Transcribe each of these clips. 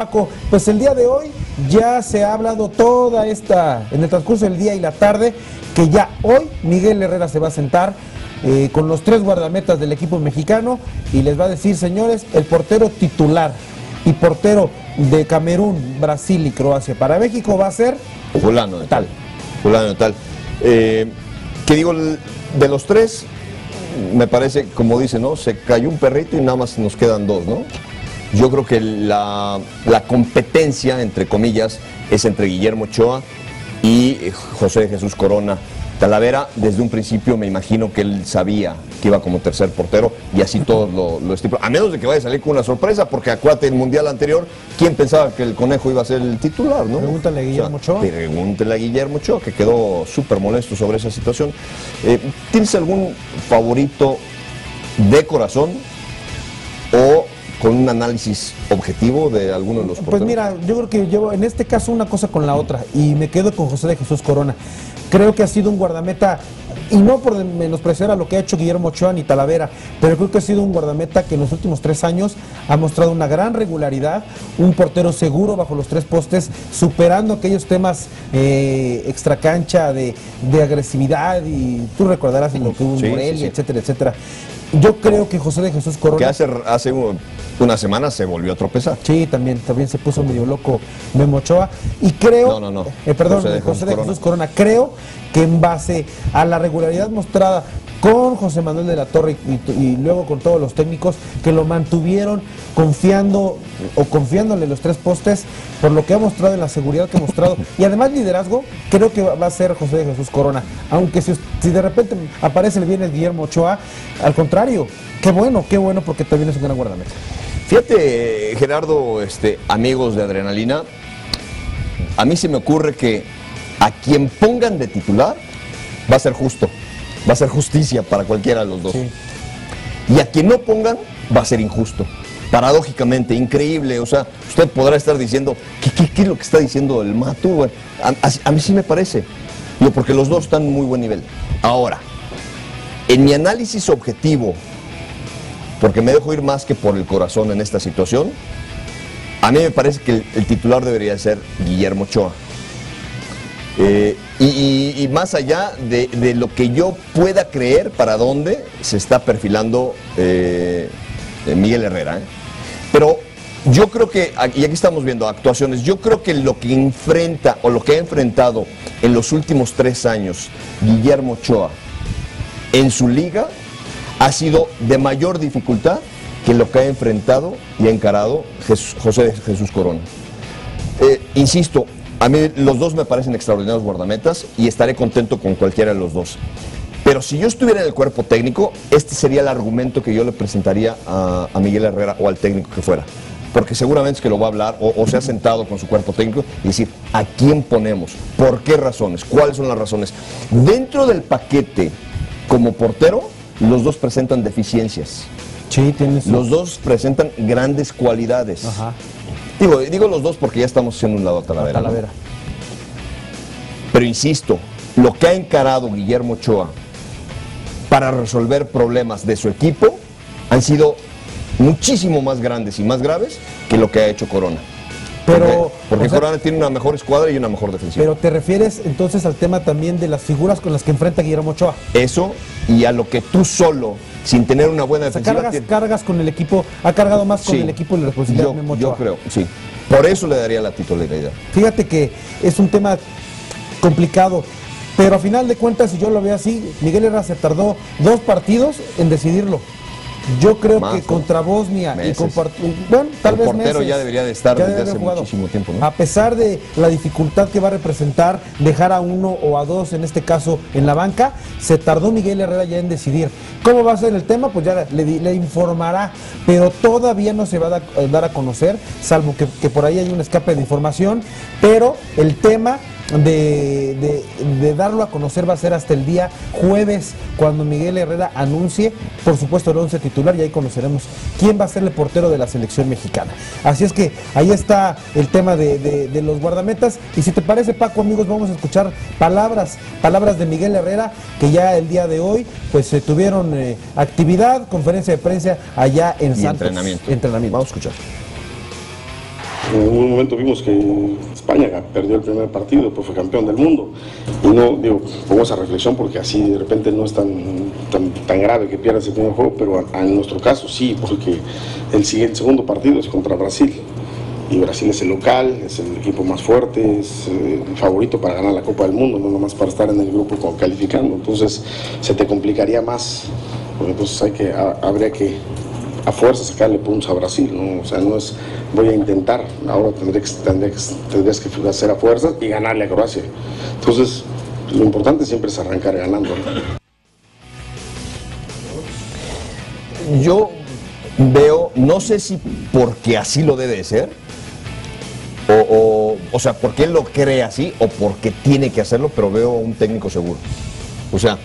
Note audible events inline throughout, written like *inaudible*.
Paco, pues el día de hoy ya se ha hablado toda esta, en el transcurso del día y la tarde, que ya hoy Miguel Herrera se va a sentar eh, con los tres guardametas del equipo mexicano y les va a decir, señores, el portero titular y portero de Camerún, Brasil y Croacia para México va a ser Fulano de tal. Fulano de tal. Eh, que digo, de los tres, me parece, como dice, ¿no? Se cayó un perrito y nada más nos quedan dos, ¿no? Yo creo que la, la competencia, entre comillas, es entre Guillermo Ochoa y José Jesús Corona. Talavera, desde un principio me imagino que él sabía que iba como tercer portero y así todos lo, lo estipulan. A menos de que vaya a salir con una sorpresa, porque acuérdate, el mundial anterior, ¿quién pensaba que el conejo iba a ser el titular, no? Pregúntale a Guillermo Ochoa. Pregúntale a Guillermo Ochoa, que quedó súper molesto sobre esa situación. Eh, ¿Tienes algún favorito de corazón o con un análisis objetivo de alguno de los porteros? Pues mira, yo creo que llevo en este caso una cosa con la otra y me quedo con José de Jesús Corona. Creo que ha sido un guardameta, y no por menospreciar a lo que ha hecho Guillermo Ochoa ni Talavera, pero creo que ha sido un guardameta que en los últimos tres años ha mostrado una gran regularidad, un portero seguro bajo los tres postes, superando aquellos temas eh, extracancha de, de agresividad y tú recordarás en lo que hubo en Sí, sí, Morelia, sí. etcétera, etcétera. Yo creo que José de Jesús Corona... Que hace, hace un- una semana se volvió a tropezar. Sí, también, también se puso medio loco Memo Ochoa. Y creo, No, no, no. eh, perdón, José José de Jesús Corona, creo que en base a la regularidad mostrada con José Manuel de la Torre y, y luego con todos los técnicos que lo mantuvieron confiando o confiándole los tres postes por lo que ha mostrado en la seguridad que ha mostrado *laughs* y además liderazgo, creo que va a ser José de Jesús Corona. Aunque si, si de repente aparece el viernes Guillermo Ochoa, al contrario, qué bueno, qué bueno porque también es un gran guardameta. Fíjate, Gerardo, este, amigos de Adrenalina, a mí se me ocurre que a quien pongan de titular va a ser justo, va a ser justicia para cualquiera de los dos. Sí. Y a quien no pongan va a ser injusto. Paradójicamente, increíble. O sea, usted podrá estar diciendo, ¿qué, qué- qué es lo que está diciendo el Matu? A, a- a mí sí me parece. Digo, porque los dos están en muy buen nivel. Ahora, en mi análisis objetivo, porque me dejo ir más que por el corazón en esta situación, a mí me parece que el, el titular debería ser Guillermo Ochoa. Eh, y, más allá de, lo que yo pueda creer para dónde se está perfilando eh, eh, Miguel Herrera. Pero yo creo que, y aquí estamos viendo actuaciones, yo creo que lo que enfrenta o lo que ha enfrentado en los últimos tres años Guillermo Ochoa en su liga ha sido de mayor dificultad que lo que ha enfrentado y ha encarado José Jesús Corona. Insisto, a mí los dos me parecen extraordinarios guardametas y estaré contento con cualquiera de los dos. Pero si yo estuviera en el cuerpo técnico, este sería el argumento que yo le presentaría a, a Miguel Herrera o al técnico que fuera. Porque seguramente es que lo va a hablar o, o se ha sentado con su cuerpo técnico y decir, ¿a quién ponemos? ¿Por qué razones? ¿Cuáles son las razones? Dentro del paquete, como portero, los dos presentan deficiencias. Sí, tienes Los dos presentan grandes cualidades. Ajá. Digo, digo los dos porque ya estamos haciendo un lado a Talavera. Talavera. Pero insisto, lo que ha encarado Guillermo Ochoa para resolver problemas de su equipo han sido muchísimo más grandes y más graves que lo que ha hecho Corona. Pero, porque porque o sea, Corona tiene una mejor escuadra y una mejor defensiva. Pero te refieres entonces al tema también de las figuras con las que enfrenta Guillermo Ochoa. Eso y a lo que tú solo, sin tener una buena O sea, defensiva, cargas, cargas con el equipo, ha cargado más con Sí. el equipo y la responsabilidad yo, de Memo yo creo, sí. Por eso le daría la titularidad. Fíjate que es un tema complicado, pero a final de cuentas, si yo lo veo así, Miguel Herrera se tardó dos partidos en decidirlo. Yo creo Más, que contra Bosnia Meses. y con part- bueno, tal El vez portero meses, ya debería de estar desde hace jugado. muchísimo tiempo, ¿no? A pesar de la dificultad que va a representar dejar a uno o a dos, en este caso, en la banca, se tardó Miguel Herrera ya en decidir. ¿Cómo va a ser el tema? Pues ya le, informará, pero todavía no se va a da- eh, dar a conocer, salvo que, que por ahí hay un escape de información, pero el tema de, de- de darlo a conocer va a ser hasta el día jueves, cuando Miguel Herrera anuncie, por supuesto, el 11 titular y ahí conoceremos quién va a ser el portero de la selección mexicana. Así es que ahí está el tema de, de- los guardametas. Y si te parece, Paco, amigos, vamos a escuchar palabras, palabras de Miguel Herrera, que ya el día de hoy, pues eh, tuvieron eh, actividad, conferencia de prensa allá en Y Santos. entrenamiento. Entrenamiento. Vamos a escuchar. En algún momento vimos que España perdió el primer partido, pues fue campeón del mundo. Y no, digo, pongo esa reflexión porque así de repente no es tan, tan, grave que pierdas el primer juego, pero en nuestro caso sí, porque el, siguiente, segundo partido es contra Brasil. Y Brasil es el local, es el equipo más fuerte, es eh, el favorito para ganar la Copa del Mundo, no nomás para estar en el grupo calificando. Entonces se te complicaría más, entonces hay que, habría que a fuerza sacarle puntos a Brasil, ¿no? O sea, no es voy a intentar, ahora tendré que, tendré, tendrías que hacer a fuerzas y ganarle a Croacia. Entonces, lo importante siempre es arrancar ganando. Yo veo, no sé si porque así lo debe ser, o, o, sea, porque él lo cree así o porque tiene que hacerlo, pero veo un técnico seguro. O sea,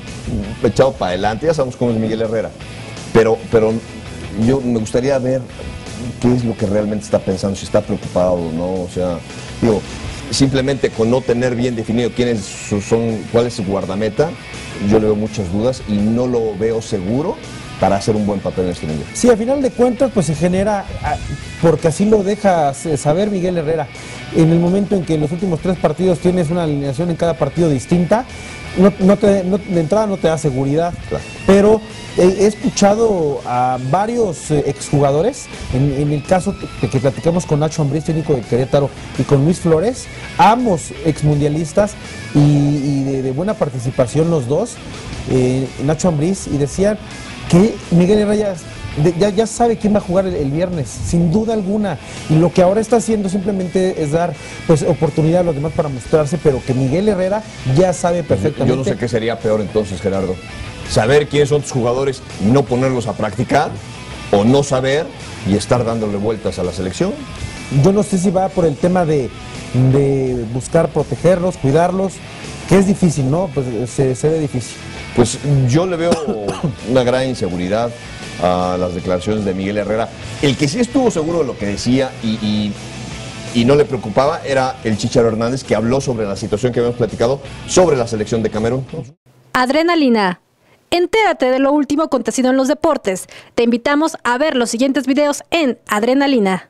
echado para adelante, ya sabemos cómo es Miguel Herrera, pero, pero yo me gustaría ver qué es lo que realmente está pensando, si está preocupado o no, o sea, digo, simplemente con no tener bien definido quiénes son, cuál es su guardameta, yo le veo muchas dudas y no lo veo seguro para hacer un buen papel en este mundial. Sí, a final de cuentas, pues se genera, ah, porque así lo deja saber Miguel Herrera, en el momento en que en los últimos tres partidos tienes una alineación en cada partido distinta, no, te, de entrada no te da seguridad, pero he escuchado a varios eh, exjugadores, en, el caso que, que platicamos con Nacho Ambriz, técnico de Querétaro, y con Luis Flores, ambos exmundialistas y, de, buena participación los dos, eh, Nacho Ambriz, y decían que Miguel Herrera ya, ya, sabe quién va a jugar el, viernes, sin duda alguna. Y lo que ahora está haciendo simplemente es dar pues oportunidad a los demás para mostrarse, pero que Miguel Herrera ya sabe perfectamente. Yo no sé qué sería peor entonces, Gerardo saber quiénes son tus jugadores, no ponerlos a practicar, o no saber y estar dándole vueltas a la selección. Yo no sé si va por el tema de, buscar protegerlos, cuidarlos, que es difícil, ¿no? Pues se, ve difícil. Pues yo le veo *coughs* una gran inseguridad a las declaraciones de Miguel Herrera. El que sí estuvo seguro de lo que decía y, y no le preocupaba era el Chicharo Hernández, que habló sobre la situación que habíamos platicado sobre la selección de Camerún. Adrenalina Entérate de lo último acontecido en los deportes. Te invitamos a ver los siguientes videos en Adrenalina.